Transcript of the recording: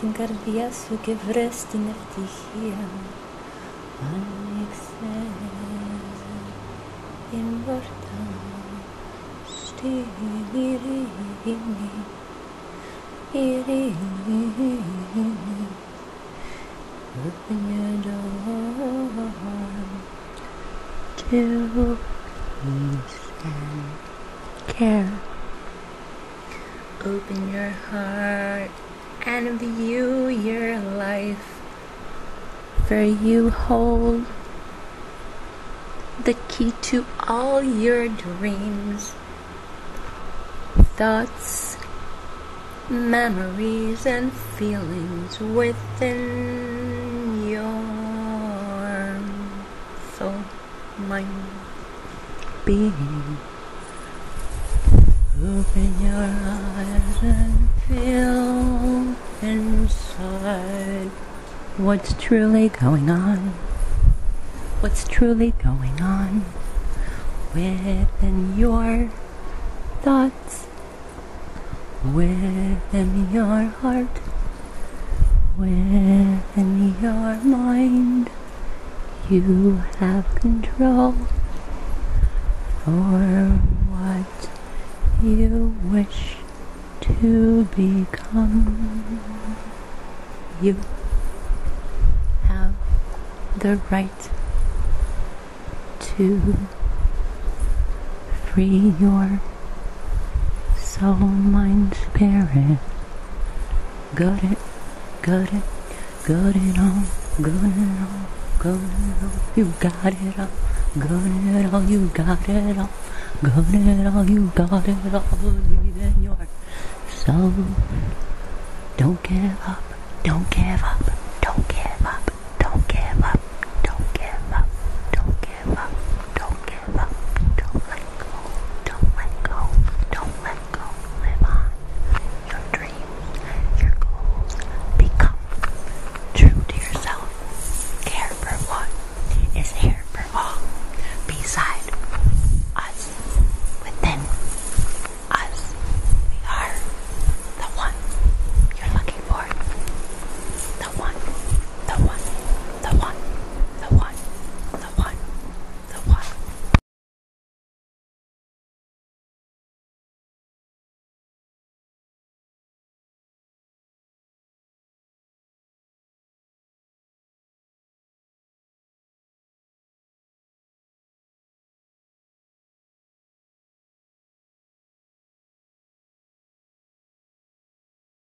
την καρδιά σου και βρες την ευτυχία Άνοιξε την πόρτα στην ειρήνη ειρήνη Open your door to peace and care Open your heart and view your life for you hold the key to all your dreams, thoughts, memories, and feelings within your soul, mind, being. Open your eyes and feel inside what's truly going on. What's truly going on within your thoughts, within your heart, within your mind. You have control for what you wish to become. You have the right to free your soul, mind, spirit. Got it, got it, got it all, got it all, got it all. You got it all, got it all, you got it all, got it all, you got it all. Believe in your soul. Don't give up, don't give up.